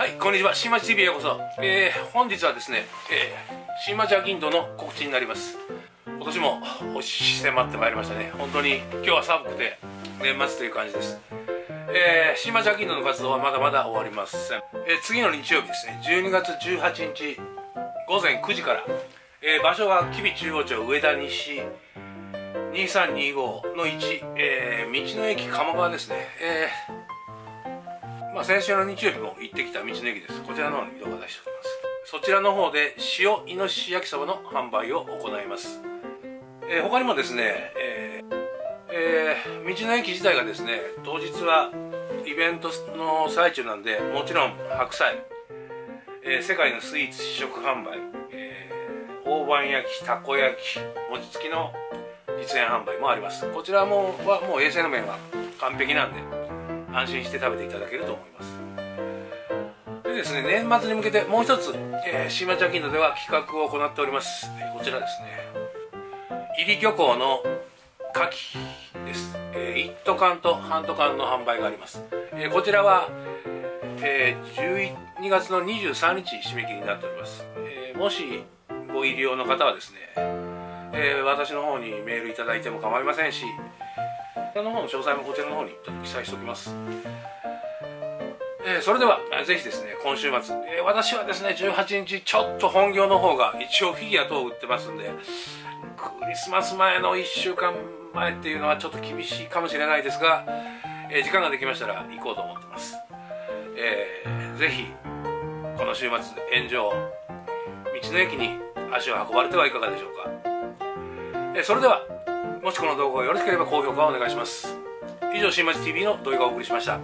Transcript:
はいこんにちは。新町 TV へようこそ、えー、本日はですね、えー、新町アキンドの告知になります。今年も押し迫ってまいりましたね。本当に今日は寒くて年末という感じです。えー、新町アキンドの活動はまだまだ終わりません、えー、次の日曜日ですね12月18日午前9時から、えー、場所は吉備中央町上田西2325の1、えー、道の駅鴨川ですね、えーまあ、先週の日曜日も行ってきた道の駅です。こちらの方に動画出しております。そちらの方で塩イノシシ焼きそばの販売を行います、えー、他にもですね、えーえー、道の駅自体がですね当日はイベントの最中なんでもちろん白菜、えー、世界のスイーツ試食販売、えー、大判焼きたこ焼き餅つきの実演販売もあります。こちらもはもう衛生の面は完璧なんで安心して食べていただけると思います。でですね年末に向けてもう一つ、えー、新町アキンドでは企画を行っております、え、こちらですね。入り漁港の牡蠣です、えー、1斗缶と半斗缶の販売があります、えー、こちらは、えー、12月の23日締め切りになっております、えー、もしご入り用の方はですねえ、私の方にメールいただいても構いませんしこちらの方の詳細もこちらの方に記載しておきます、えー、それではぜひですね今週末、えー、私はですね18日ちょっと本業の方が一応フィギュア等売ってますんでクリスマス前の1週間前っていうのはちょっと厳しいかもしれないですが、えー、時間ができましたら行こうと思ってます、えー、ぜひこの週末炎上道の駅に足を運ばれてはいかがでしょうか。えそれではもしこの動画がよろしければ高評価をお願いします。以上新町 TV の動画をお送りしました。